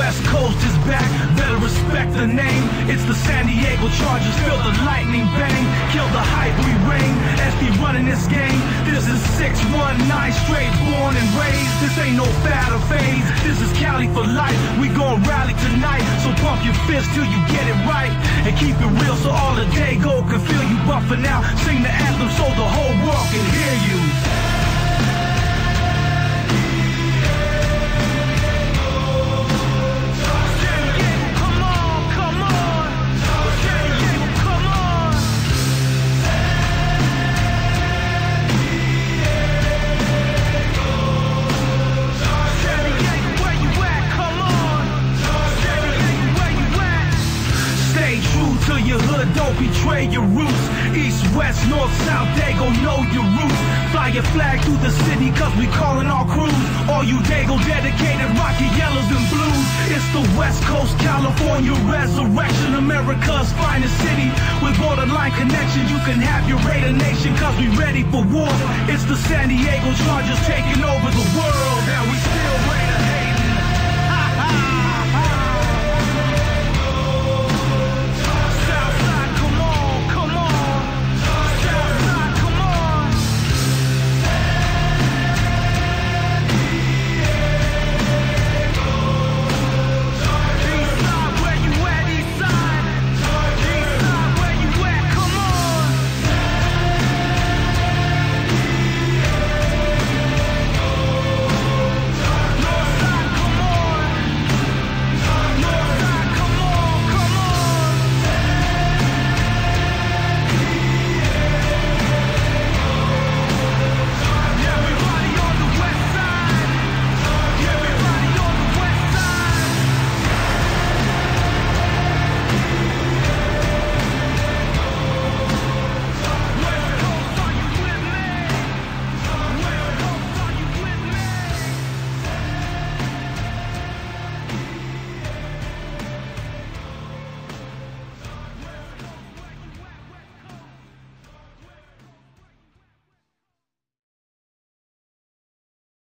West Coast is back, better respect the name. It's the San Diego Chargers, feel the lightning bang, kill the hype, we reign. SP running this game. This is 619 straight, born and raised. This ain't no fad or phase. This is Cali for life. We gon' rally tonight, so pump your fist till you get it right. And keep it real so all the Dago can feel you buffing out. Sing the anthem so the whole world can hear you. To your hood, don't betray your roots. East, west, north, south, Dago, know your roots. Fly your flag through the city, cause we calling all crews. All you Dago dedicated, rocky yellows and blues. It's the West Coast, California resurrection, America's finest city. With borderline connection, you can have your Raider Nation, cause we ready for war. It's the San Diego Chargers taking over the world, and we still reign